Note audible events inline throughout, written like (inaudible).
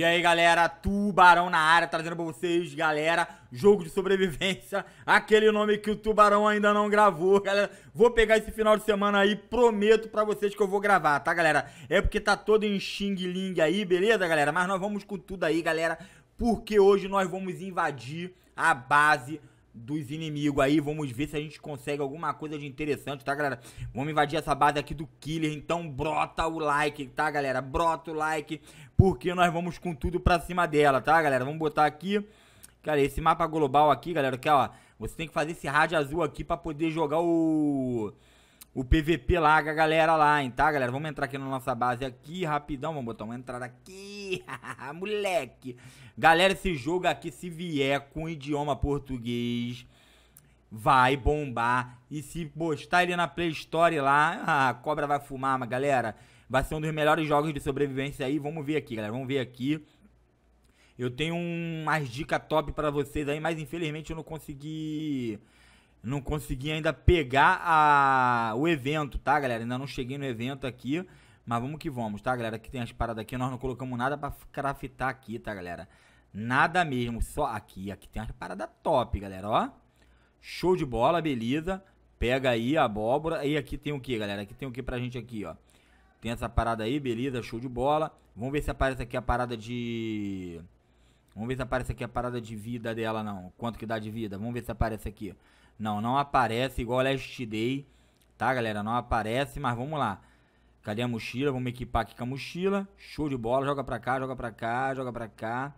E aí, galera, Tubarão na área, trazendo pra vocês, galera, jogo de sobrevivência, aquele nome que o Tubarão ainda não gravou, galera. Vou pegar esse final de semana aí, prometo pra vocês que eu vou gravar, tá, galera? É porque tá todo em Xing Ling aí, beleza, galera? Mas nós vamos com tudo aí, galera, porque hoje nós vamos invadir a base dos inimigos aí. Vamos ver se a gente consegue alguma coisa de interessante, tá, galera? Vamos invadir essa base aqui do Killer. Então brota o like, tá, galera? Brota o like, porque nós vamos com tudo pra cima dela, tá, galera? Vamos botar aqui... Cara, esse mapa global aqui, galera, que ó, você tem que fazer esse rádio azul aqui pra poder jogar o o PVP lá a galera lá, hein, tá, galera? Vamos entrar aqui na nossa base aqui, rapidão. Vamos botar uma entrada aqui, (laughs) moleque. Galera, esse jogo aqui, se vier com idioma português, vai bombar. E se postar ele na Play Store lá, a cobra vai fumar, mas galera, vai ser um dos melhores jogos de sobrevivência aí. Vamos ver aqui, galera, vamos ver aqui. Eu tenho umas dicas top pra vocês aí, mas infelizmente eu não consegui não consegui ainda pegar a, o evento, tá, galera? Ainda não cheguei no evento aqui. Mas vamos que vamos, tá, galera? Aqui tem as paradas aqui. Nós não colocamos nada pra craftar aqui, tá, galera? Nada mesmo. Só aqui. Aqui tem as paradas top, galera, ó. Show de bola, beleza. Pega aí a abóbora. E aqui tem o que, galera? Aqui tem o que pra gente aqui, ó. Tem essa parada aí, beleza. Show de bola. Vamos ver se aparece aqui a parada de... Vamos ver se aparece aqui a parada de vida dela, não. Quanto que dá de vida. Vamos ver se aparece aqui. Não, não aparece igual Last Day, tá, galera? Não aparece, mas vamos lá. Cadê a mochila? Vamos equipar aqui com a mochila. Show de bola. Joga pra cá, joga pra cá, joga pra cá.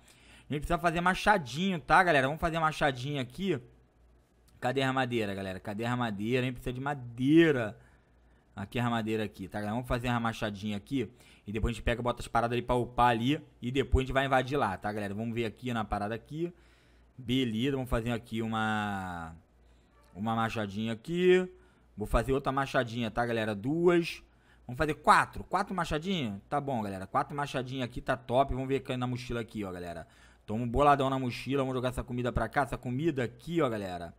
A gente precisa fazer machadinho, tá, galera? Vamos fazer machadinho aqui. Cadê a madeira, galera? Cadê a madeira? A gente precisa de madeira. Aqui a madeira aqui, tá, galera? Vamos fazer uma machadinha aqui. E depois a gente pega bota as paradas ali pra upar ali. E depois a gente vai invadir lá, tá, galera? Vamos ver aqui na parada aqui. Beleza, vamos fazer aqui uma... Uma machadinha aqui. Vou fazer outra machadinha, tá, galera? Duas. Vamos fazer quatro. Quatro machadinhas? Tá bom, galera. Quatro machadinhas aqui tá top. Vamos ver aqui na mochila aqui, ó, galera. Toma um boladão na mochila. Vamos jogar essa comida pra cá. Essa comida aqui, ó, galera.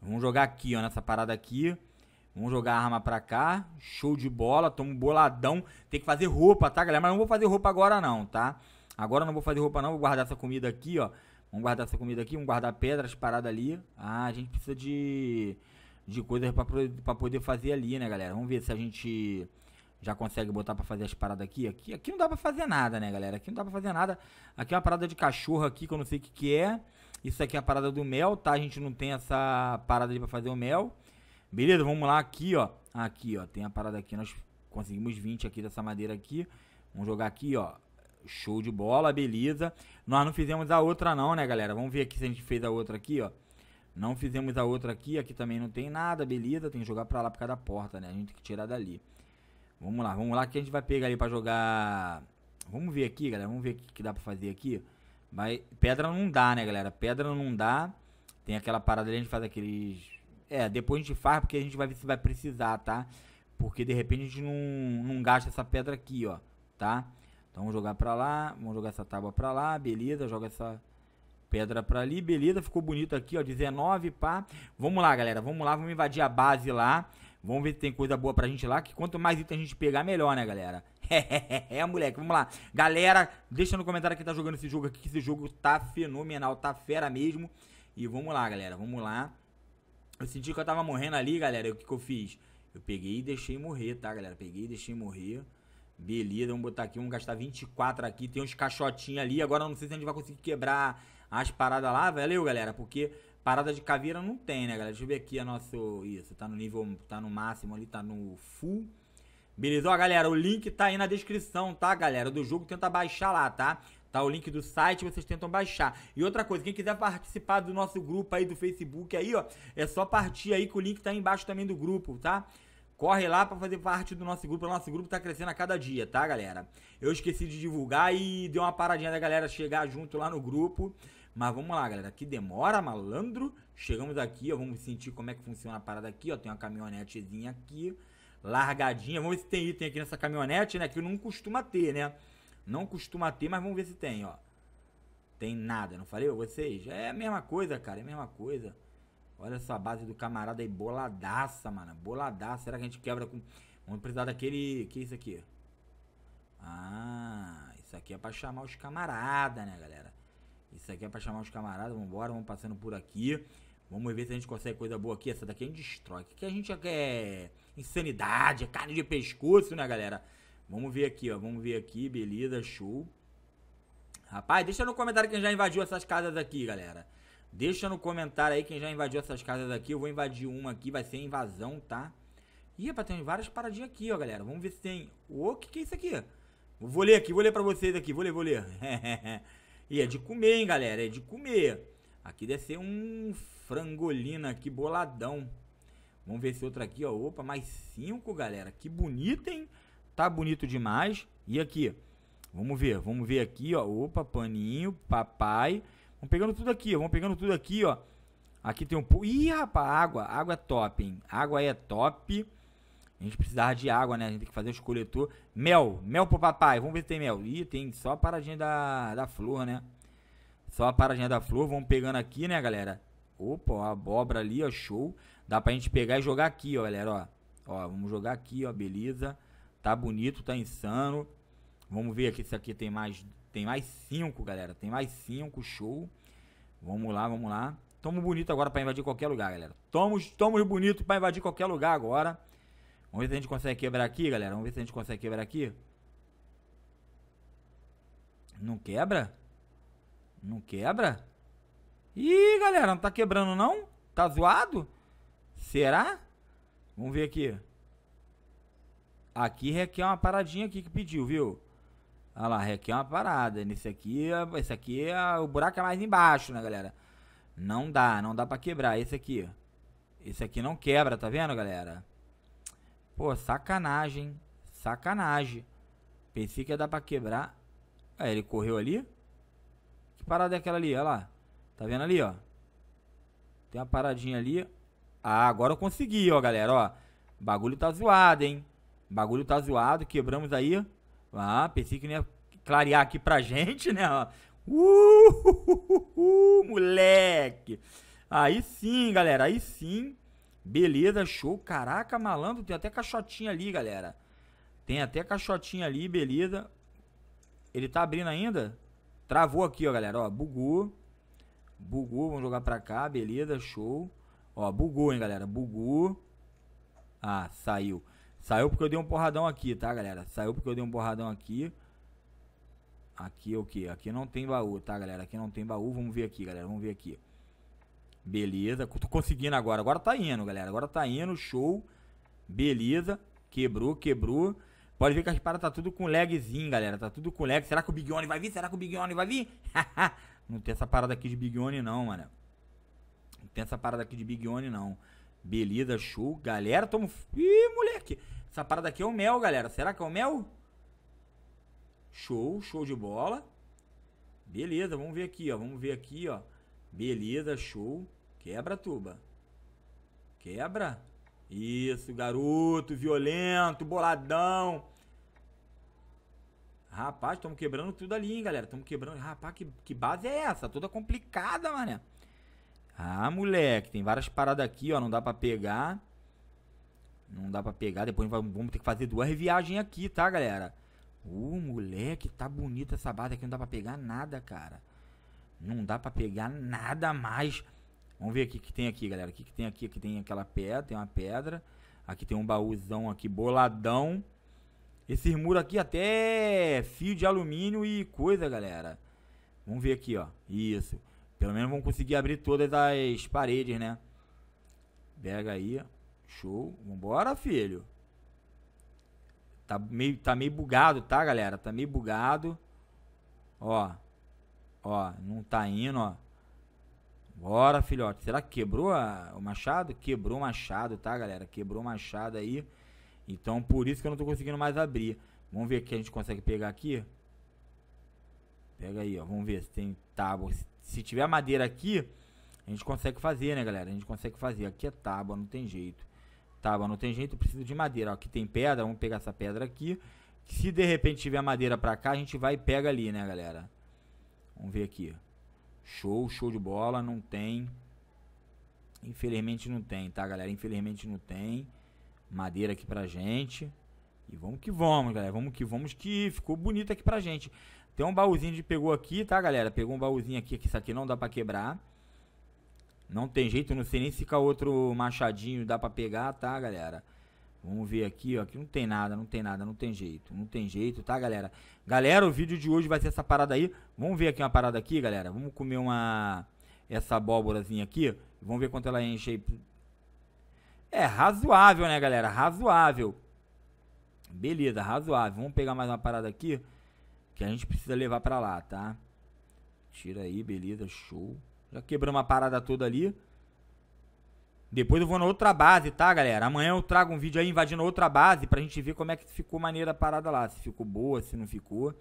Vamos jogar aqui, ó, nessa parada aqui. Vamos jogar a arma pra cá. Show de bola. Toma um boladão. Tem que fazer roupa, tá, galera? Mas não vou fazer roupa agora, não, tá? Agora não vou fazer roupa, não. Vou guardar essa comida aqui, ó. Vamos guardar essa comida aqui, vamos guardar pedras paradas ali. Ah, a gente precisa de, de coisas pra poder fazer ali, né, galera? Vamos ver se a gente já consegue botar pra fazer as paradas aqui. Aqui, aqui não dá pra fazer nada, né, galera? Aqui não dá pra fazer nada. Aqui é uma parada de cachorro aqui, que eu não sei o que que é. Isso aqui é a parada do mel, tá? A gente não tem essa parada ali pra fazer o mel. Beleza, vamos lá aqui, ó. Aqui, ó, tem a parada aqui. Nós conseguimos 20 aqui dessa madeira aqui. Vamos jogar aqui, ó. Show de bola, beleza. Nós não fizemos a outra não, né, galera? Vamos ver aqui se a gente fez a outra aqui, ó. Não fizemos a outra aqui. Aqui também não tem nada, beleza. Tem que jogar pra lá por causa da porta, né? A gente tem que tirar dali. Vamos lá, vamos lá que a gente vai pegar ali pra jogar... Vamos ver aqui, galera. Vamos ver o que, dá pra fazer aqui. Mas pedra não dá, né, galera? Pedra não dá. Tem aquela parada ali, a gente faz aqueles... É, depois a gente faz porque a gente vai ver se vai precisar, tá? Porque de repente a gente não, não gasta essa pedra aqui, ó. Tá? Então vamos jogar pra lá, vamos jogar essa tábua pra lá, beleza, joga essa pedra pra ali, beleza, ficou bonito aqui, ó, 19, pá. Vamos lá, galera, vamos lá, vamos invadir a base lá. Vamos ver se tem coisa boa pra gente lá, que quanto mais itens a gente pegar, melhor, né, galera? (laughs) é, moleque, vamos lá. Galera, deixa no comentário quem tá jogando esse jogo aqui, que esse jogo tá fenomenal, tá fera mesmo. E vamos lá, galera, vamos lá. Eu senti que eu tava morrendo ali, galera, o que que eu fiz? Eu peguei e deixei morrer, tá, galera? Peguei e deixei morrer. Beleza, vamos botar aqui, vamos gastar 24 aqui. Tem uns caixotinhos ali. Agora não sei se a gente vai conseguir quebrar as paradas lá, valeu, galera? Porque parada de caveira não tem, né, galera? Deixa eu ver aqui a nosso... Isso, tá no nível... Tá no máximo ali, tá no full. Beleza? Ó, galera, o link tá aí na descrição, tá, galera? Do jogo, tenta baixar lá, tá? Tá o link do site, vocês tentam baixar. E outra coisa, quem quiser participar do nosso grupo aí do Facebook aí, ó, é só partir aí que o link tá aí embaixo também do grupo, tá? Corre lá para fazer parte do nosso grupo. O nosso grupo tá crescendo a cada dia, tá, galera? Eu esqueci de divulgar e deu uma paradinha da galera chegar junto lá no grupo. Mas vamos lá, galera. Aqui demora, malandro. Chegamos aqui, ó. Vamos sentir como é que funciona a parada aqui, ó. Tem uma caminhonetezinha aqui. Largadinha. Vamos ver se tem item aqui nessa caminhonete, né? Que não costuma ter, né? Não costuma ter, mas vamos ver se tem, ó. Tem nada, não falei pra vocês? É a mesma coisa, cara. É a mesma coisa. Olha essa base do camarada aí, boladaça, mano. Boladaça. Será que a gente quebra com... Vamos precisar daquele... Que é isso aqui? Ah, isso aqui é pra chamar os camaradas, né, galera? Isso aqui é pra chamar os camaradas. Vambora, vamos passando por aqui. Vamos ver se a gente consegue coisa boa aqui. Essa daqui a gente destrói. Que a gente quer? Insanidade, é carne de pescoço, né, galera? Vamos ver aqui, ó. Vamos ver aqui, beleza, show. Rapaz, deixa no comentário quem já invadiu essas casas aqui, galera. Deixa no comentário aí quem já invadiu essas casas aqui. Eu vou invadir uma aqui, vai ser invasão, tá? Ih, rapaz, tem várias paradinhas aqui, ó, galera. Vamos ver se tem... O que que é isso aqui? Vou ler aqui, vou ler pra vocês aqui. Vou ler, vou ler. (laughs) e é de comer, hein, galera. É de comer. Aqui deve ser um frangolina aqui, boladão. Vamos ver esse outro aqui, ó. Opa, mais cinco, galera. Que bonito, hein? Tá bonito demais. E aqui, vamos ver. Vamos ver aqui, ó. Opa, paninho, papai. Vamos pegando tudo aqui, ó. Vamos pegando tudo aqui, ó. Aqui tem um... Ih, rapaz, água. Água é top, hein? Água é top. A gente precisava de água, né? A gente tem que fazer os coletor. Mel. Mel pro papai. Vamos ver se tem mel. Ih, tem só a paradinha da, da flor, né? Só a paradinha da flor. Vamos pegando aqui, né, galera? Opa, a abóbora ali, ó, show. Dá pra gente pegar e jogar aqui, ó, galera, ó. Ó, vamos jogar aqui, ó, beleza. Tá bonito, tá insano. Vamos ver aqui se aqui tem mais... Tem mais cinco, galera. Tem mais cinco, show. Vamos lá, vamos lá. Tamo bonito agora pra invadir qualquer lugar, galera. Tamo, tamo bonito pra invadir qualquer lugar agora. Vamos ver se a gente consegue quebrar aqui, galera. Vamos ver se a gente consegue quebrar aqui. Não quebra? Não quebra? Ih, galera, não tá quebrando não? Tá zoado? Será? Vamos ver aqui. Aqui requer uma paradinha aqui que pediu, viu? Olha lá, requer uma parada. Nesse aqui, esse aqui, é, o buraco é mais embaixo, né, galera? Não dá, não dá pra quebrar. Esse aqui. Esse aqui não quebra, tá vendo, galera? Pô, sacanagem. Sacanagem. Pensei que ia dar pra quebrar. Ah, ele correu ali? Que parada é aquela ali? Olha lá. Tá vendo ali, ó? Tem uma paradinha ali. Ah, agora eu consegui, ó, galera, ó. Bagulho tá zoado, hein? Bagulho tá zoado, quebramos aí. Ah, pensei que não ia clarear aqui pra gente, né? Uh, uh, (laughs) uh, moleque. Aí sim, galera, aí sim. Beleza, show. Caraca, malandro, tem até caixotinha ali, galera. Tem até caixotinha ali, beleza. Ele tá abrindo ainda? Travou aqui, ó, galera, ó. Bugou. Bugou, vamos jogar pra cá, beleza, show. Ó, bugou, hein, galera, bugou. Ah, saiu. Saiu porque eu dei um porradão aqui, tá, galera? Saiu porque eu dei um porradão aqui. Aqui é o que? Aqui não tem baú, tá, galera? Aqui não tem baú. Vamos ver aqui, galera. Vamos ver aqui. Beleza. Tô conseguindo agora. Agora tá indo, galera. Agora tá indo. Show. Beleza. Quebrou, quebrou. Pode ver que as paradas tá tudo com lagzinho, galera. Tá tudo com lag. Será que o Big One vai vir? Será que o Big One vai vir? (laughs) Não tem essa parada aqui de Big One não, mano. Não tem essa parada aqui de Big One não. Beleza, show. Galera, tamo... Ih, moleque. Essa parada aqui é o mel, galera. Será que é o mel? Show, show de bola. Beleza, vamos ver aqui, ó. Vamos ver aqui, ó. Beleza, show. Quebra, tuba. Quebra. Isso, garoto, violento, boladão. Rapaz, estamos quebrando tudo ali, hein, galera. Estamos quebrando. Rapaz, que, que base é essa? Toda complicada, mané. Ah, moleque. Tem várias paradas aqui, ó. Não dá pra pegar. Não dá pra pegar. Depois vamos ter que fazer duas viagens aqui, tá, galera? Uh, moleque, tá bonita essa base aqui. Não dá pra pegar nada, cara. Não dá pra pegar nada mais. Vamos ver o que, tem aqui, galera. O que, que tem aqui? Aqui tem aquela pedra, tem uma pedra. Aqui tem um baúzão aqui, boladão. Esse muro aqui até fio de alumínio e coisa, galera. Vamos ver aqui, ó. Isso. Pelo menos vamos conseguir abrir todas as paredes, né? Pega aí. Show. Vambora, filho. Tá meio, tá meio bugado, tá, galera? Tá meio bugado. Ó. Ó, não tá indo, ó. Bora, filhote. Será que quebrou a, o machado? Quebrou o machado, tá, galera? Quebrou o machado aí. Então, por isso que eu não tô conseguindo mais abrir. Vamos ver o que a gente consegue pegar aqui. Pega aí, ó. Vamos ver se tem tábua. Se tiver madeira aqui, a gente consegue fazer, né, galera? A gente consegue fazer. Aqui é tábua, não tem jeito. Tábua não tem jeito, precisa de madeira. Ó, aqui tem pedra, vamos pegar essa pedra aqui. Se de repente tiver madeira pra cá, a gente vai e pega ali, né, galera? Vamos ver aqui. Show, show de bola. Não tem. Infelizmente não tem, tá, galera? Infelizmente não tem madeira aqui pra gente. E vamos que vamos, galera. Vamos que vamos que ficou bonito aqui pra gente. Tem um baúzinho de pegou aqui, tá, galera? Pegou um baúzinho aqui, que isso aqui não dá pra quebrar. Não tem jeito, não sei nem se fica outro machadinho dá pra pegar, tá, galera? Vamos ver aqui, ó. Aqui não tem nada, não tem nada, não tem jeito. Não tem jeito, tá, galera? Galera, o vídeo de hoje vai ser essa parada aí. Vamos ver aqui uma parada aqui, galera. Vamos comer uma... Essa abóborazinha aqui. Vamos ver quanto ela enche aí. É, razoável, né, galera? Razoável. Beleza, razoável. Vamos pegar mais uma parada aqui. Que a gente precisa levar pra lá, tá? Tira aí, beleza, show. Já quebramos a parada toda ali. Depois eu vou na outra base, tá, galera? Amanhã eu trago um vídeo aí invadindo outra base pra gente ver como é que ficou maneira a parada lá. Se ficou boa, se não ficou.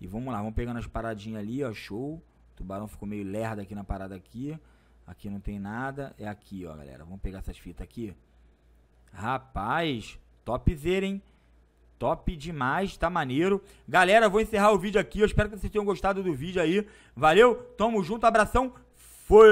E vamos lá, vamos pegando as paradinhas ali, ó, show. O tubarão ficou meio lerdo aqui na parada aqui. Aqui não tem nada. É aqui, ó, galera. Vamos pegar essas fitas aqui. Rapaz, topzera, hein? Top demais, tá maneiro. Galera, vou encerrar o vídeo aqui. Eu espero que vocês tenham gostado do vídeo aí. Valeu, tamo junto, abração. Foi!